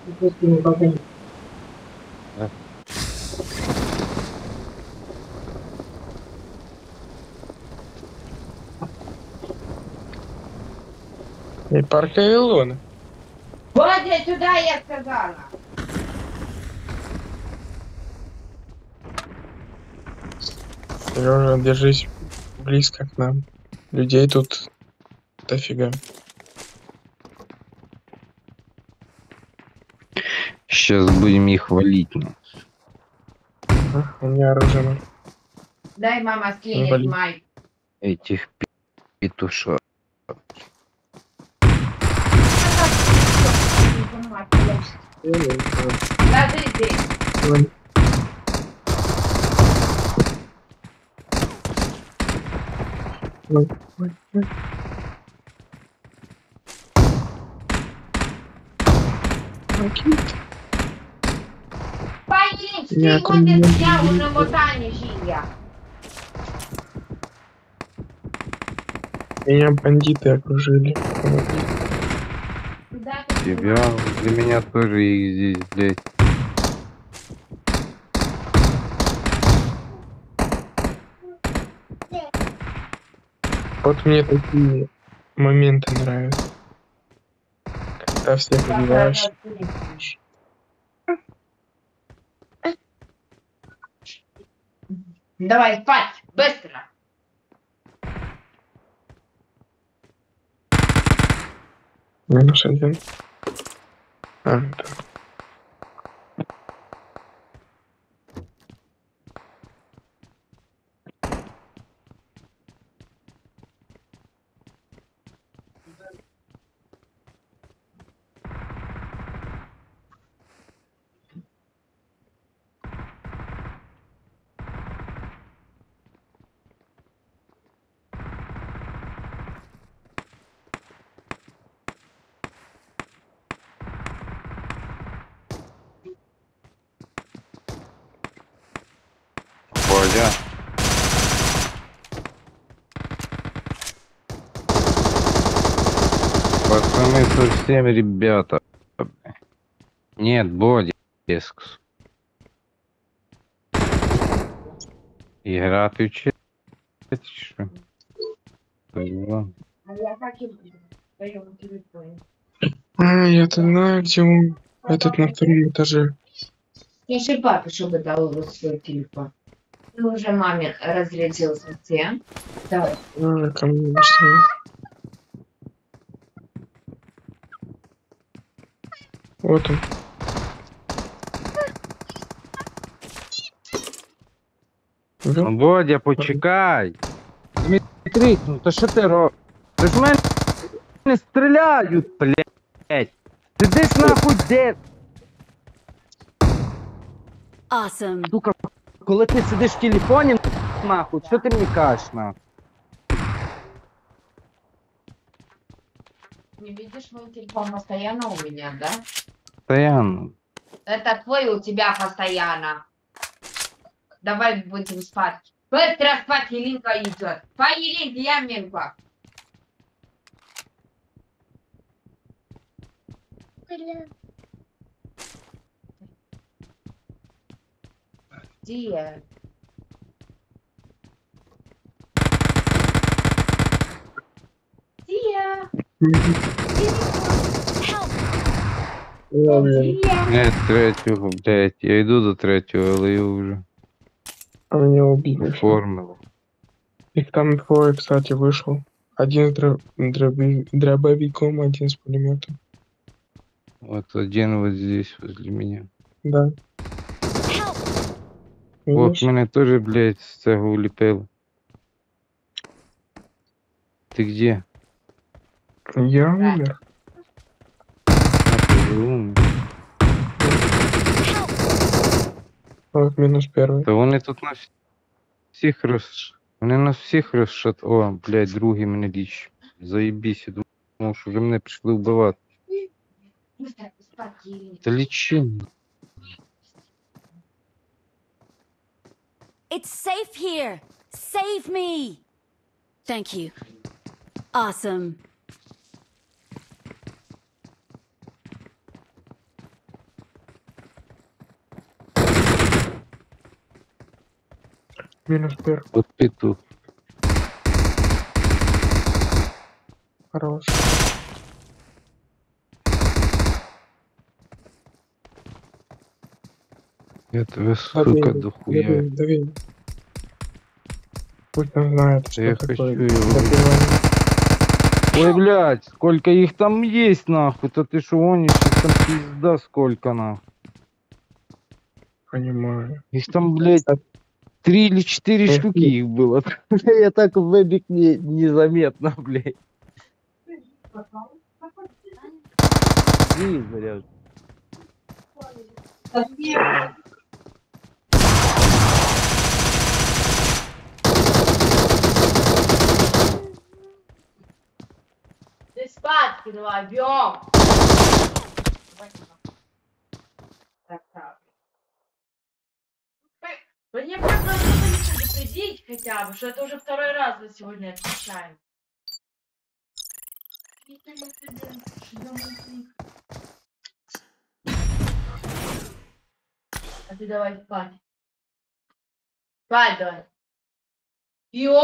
просто не болтани. И парка Илона. Володя, сюда, я сказала. Сережа, держись близко к нам. Людей тут дофига. Сейчас будем их валить. ну. А, У меня оружие. Дай мама скинет майк. Этих петушок. Ой, ой, ой. Поїдь, Я ти ходиш, кругом я їду. уже мотані жия. Меня бандиты окружили. Куда Тебя, для меня тоже их здесь, блядь. Вот мне такие моменты нравятся. Когда всех убиваешь. Давай спать, быстро. Минус один. А, да. Пацаны совсем ребята. Нет, Боди. Играти вчити, що? Поняла. А я я-то знаю, где он. Этот на втором этаже. Пиши папе, чтобы дал свой телефон. Ты уже маме разрядился все. Давай. А, ко мне быстрее. Вот он. Вел? Ну, почекай. Дмитрий, ну то що ти робиш? Ти ж в мене не стріляють, блядь. Ти десь нахуй де, Awesome. сука, коли ти сидиш в телефоні, нахуй, що ти мені кажеш, нахуй? Не видишь, мой телефон постоянно у меня, да? Постоянно. Это твой у тебя постоянно. Давай будем спать. Быстро спать, Елинка идет. По Елинке, я Минка. Где? Где? Help! Я уверен. Где? Не, третього, блядь, я йду до третього, але його вже А меня убили. оформили. Их там двое, кстати, вышел. Один с дробовиком, один с пулеметом. Вот один вот здесь, возле меня. Да. Help! От Видишь? мене теж, блядь, з цього уліпило. Ти где? Я умер. А, ти же умер. Help! Вот минус первый. Та вони тут нас всіх роз... Вони нас всіх розшат... О, блядь, другий мене ліч. Заєбісь, я думав, що вже мене прийшли вбивати. Быстро спать, Елинка. Та лічи. It's safe here! Save me! Thank you. Awesome. Минус пер. Вот петух. Хорош. Я тебе, сука, дохуя. Пусть он знает, что Я такое хочу его. Ой, блядь, сколько их там есть, нахуй. То ты шо гонишь, их там пизда сколько, нахуй. Понимаю. Их там, блядь, три или четыре Эх, штуки их было. Я так в вебик не, незаметно, блядь. Три заряд. Ты спадки давай, надо предупредить хотя бы, что это уже второй раз за сегодня отвечаем. А ты давай спать. Спать давай. И